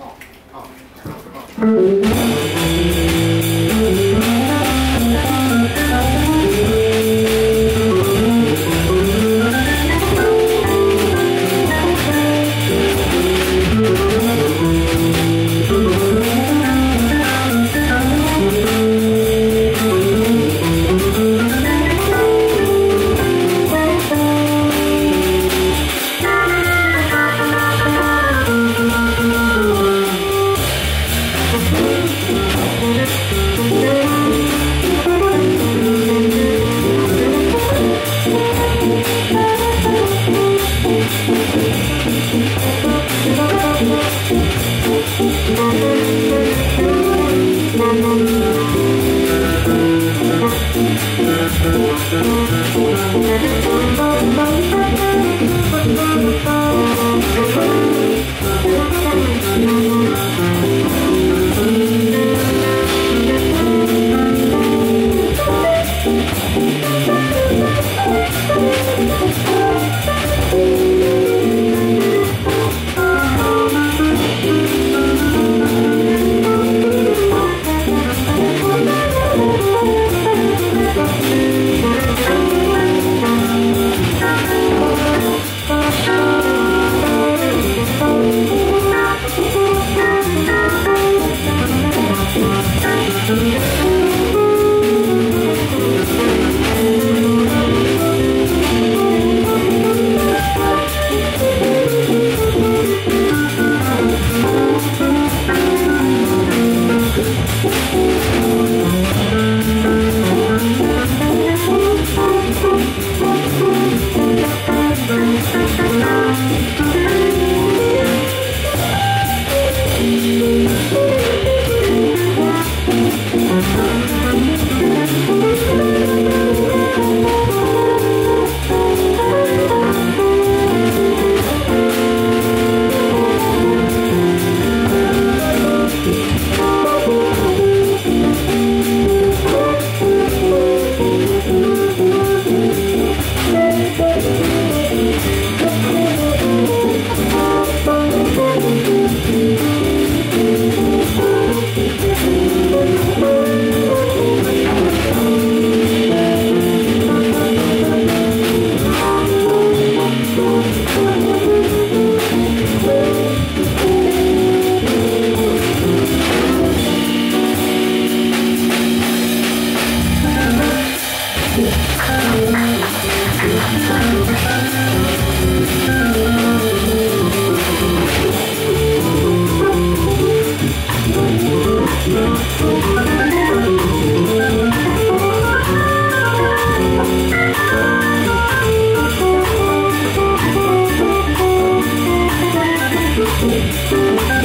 ああ Thank Thank you.